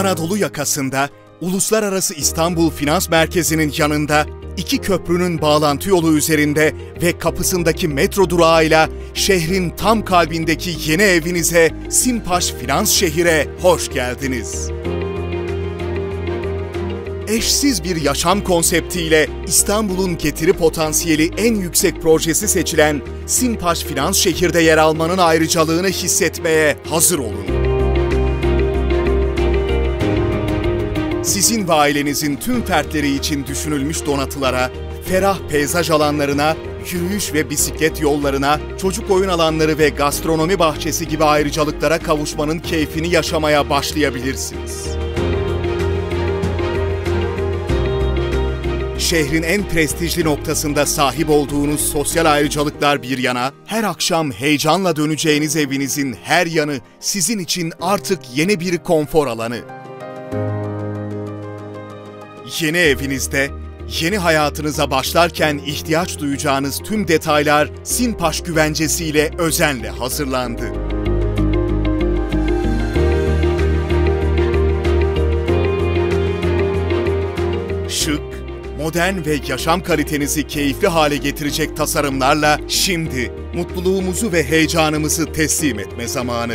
Anadolu yakasında, Uluslararası İstanbul Finans Merkezi'nin yanında, iki köprünün bağlantı yolu üzerinde ve kapısındaki metro durağıyla şehrin tam kalbindeki yeni evinize Simpaş Finans Şehir'e hoş geldiniz. Eşsiz bir yaşam konseptiyle İstanbul'un getiri potansiyeli en yüksek projesi seçilen Simpaş Finans Şehir'de yer almanın ayrıcalığını hissetmeye hazır olun. Sizin ve ailenizin tüm fertleri için düşünülmüş donatılara, ferah peyzaj alanlarına, yürüyüş ve bisiklet yollarına, çocuk oyun alanları ve gastronomi bahçesi gibi ayrıcalıklara kavuşmanın keyfini yaşamaya başlayabilirsiniz. Şehrin en prestijli noktasında sahip olduğunuz sosyal ayrıcalıklar bir yana, her akşam heyecanla döneceğiniz evinizin her yanı sizin için artık yeni bir konfor alanı. Yeni evinizde, yeni hayatınıza başlarken ihtiyaç duyacağınız tüm detaylar Sinpaş güvencesiyle özenle hazırlandı. Şık, modern ve yaşam kalitenizi keyifli hale getirecek tasarımlarla şimdi mutluluğumuzu ve heyecanımızı teslim etme zamanı.